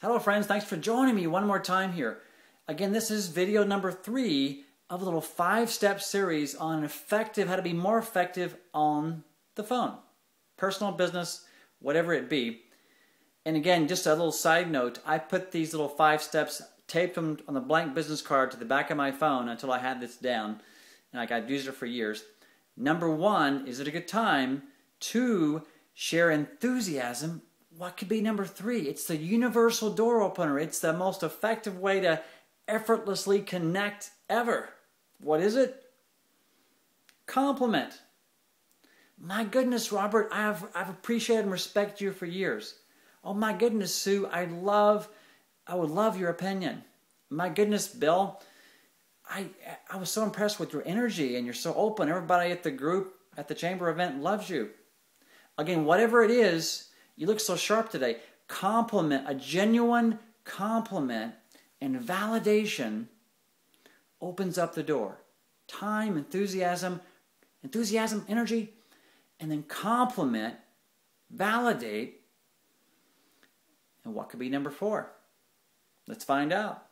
Hello friends, thanks for joining me one more time here. Again, this is video number three of a little five-step series on effective, how to be more effective on the phone. Personal, business, whatever it be. And again, just a little side note, I put these little five steps, taped them on the blank business card to the back of my phone until I had this down. And like I've used it for years. Number one, is it a good time to share enthusiasm what could be number three? It's the universal door opener. It's the most effective way to effortlessly connect ever. What is it? Compliment. My goodness, Robert, I've, I've appreciated and respected you for years. Oh my goodness, Sue, I love, I would love your opinion. My goodness, Bill, I, I was so impressed with your energy and you're so open. Everybody at the group, at the chamber event loves you. Again, whatever it is, you look so sharp today. Compliment, a genuine compliment and validation opens up the door. Time, enthusiasm, enthusiasm, energy, and then compliment, validate. And what could be number four? Let's find out.